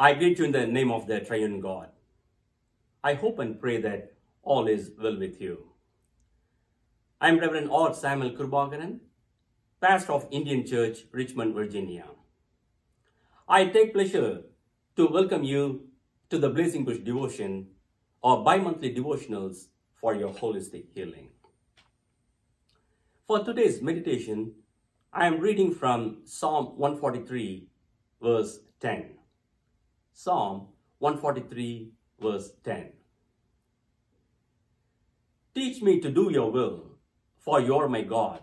I greet you in the name of the triune God. I hope and pray that all is well with you. I am Reverend R. Samuel Kurbagaran, pastor of Indian Church, Richmond, Virginia. I take pleasure to welcome you to the Blazing Bush Devotion or bi-monthly devotionals for your holistic healing. For today's meditation, I am reading from Psalm 143, verse 10. Psalm 143, verse 10. Teach me to do your will, for you are my God.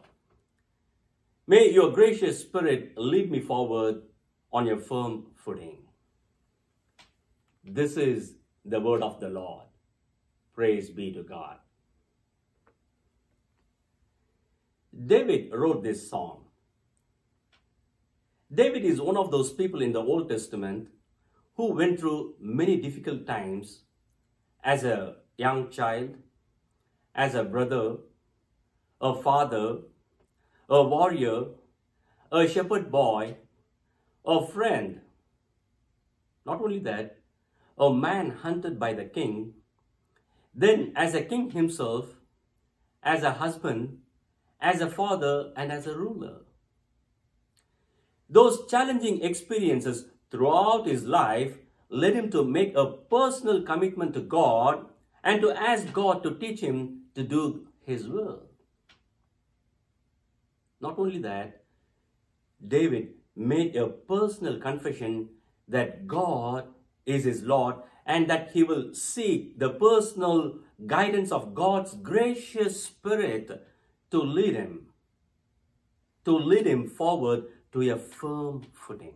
May your gracious spirit lead me forward on your firm footing. This is the word of the Lord. Praise be to God. David wrote this psalm. David is one of those people in the Old Testament who went through many difficult times as a young child, as a brother, a father, a warrior, a shepherd boy, a friend. Not only that, a man hunted by the king, then as a king himself, as a husband, as a father, and as a ruler. Those challenging experiences throughout his life led him to make a personal commitment to God and to ask God to teach him to do his will. Not only that, David made a personal confession that God is his Lord and that he will seek the personal guidance of God's gracious Spirit to lead him, to lead him forward to a firm footing.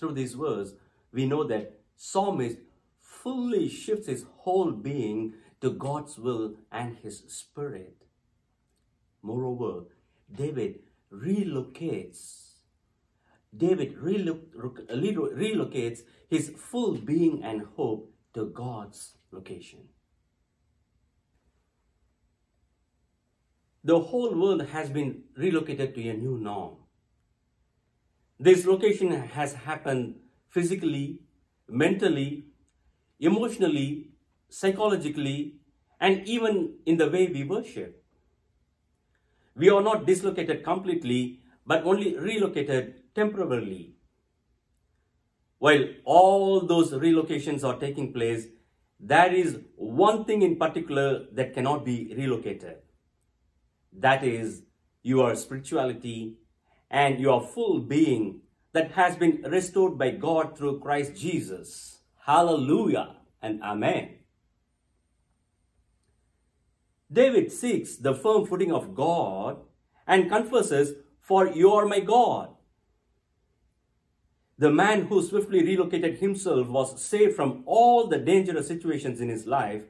Through these words, we know that psalmist fully shifts his whole being to God's will and his spirit. Moreover, David relocates David relocates his full being and hope to God's location. The whole world has been relocated to a new norm. This location has happened physically, mentally, emotionally, psychologically, and even in the way we worship. We are not dislocated completely, but only relocated temporarily. While all those relocations are taking place, there is one thing in particular that cannot be relocated. That is your spirituality and your full being that has been restored by God through Christ Jesus. Hallelujah and Amen. David seeks the firm footing of God and confesses, For you are my God. The man who swiftly relocated himself was saved from all the dangerous situations in his life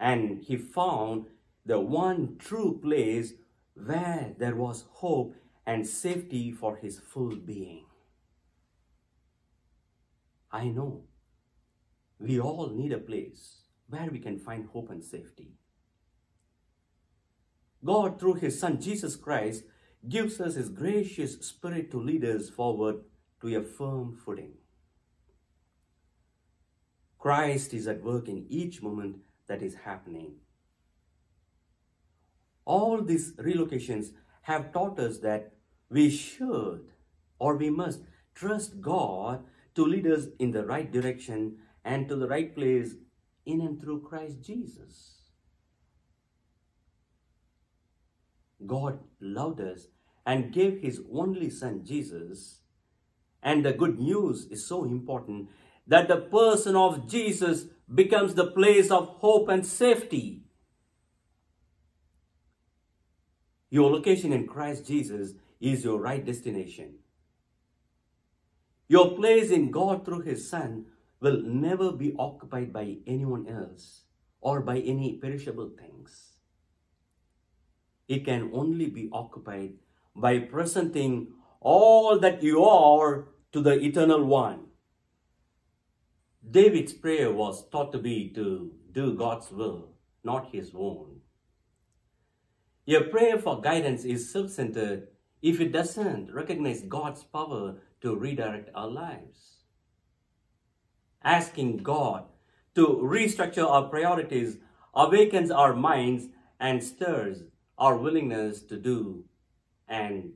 and he found the one true place where there was hope and safety for his full being. I know we all need a place where we can find hope and safety. God, through His Son Jesus Christ, gives us His gracious Spirit to lead us forward to a firm footing. Christ is at work in each moment that is happening. All these relocations have taught us that we should or we must trust God to lead us in the right direction and to the right place in and through Christ Jesus. God loved us and gave his only son Jesus. And the good news is so important that the person of Jesus becomes the place of hope and safety. Your location in Christ Jesus is your right destination. Your place in God through His Son will never be occupied by anyone else or by any perishable things. It can only be occupied by presenting all that you are to the Eternal One. David's prayer was thought to be to do God's will, not his own. A prayer for guidance is self centered if it doesn't recognize God's power to redirect our lives. Asking God to restructure our priorities awakens our minds and stirs our willingness to do and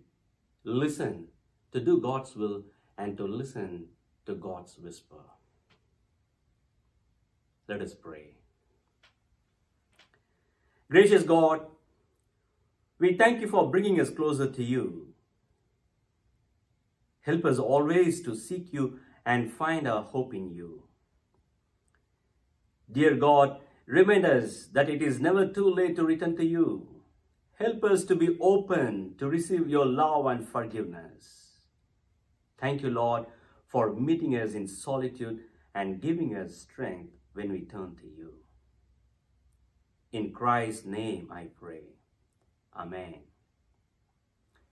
listen, to do God's will and to listen to God's whisper. Let us pray. Gracious God, we thank you for bringing us closer to you. Help us always to seek you and find our hope in you. Dear God, remind us that it is never too late to return to you. Help us to be open to receive your love and forgiveness. Thank you, Lord, for meeting us in solitude and giving us strength when we turn to you. In Christ's name I pray. Amen.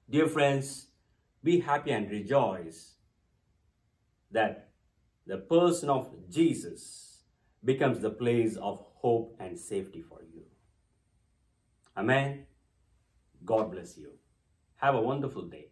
Dear friends, be happy and rejoice that the person of Jesus becomes the place of hope and safety for you. Amen. God bless you. Have a wonderful day.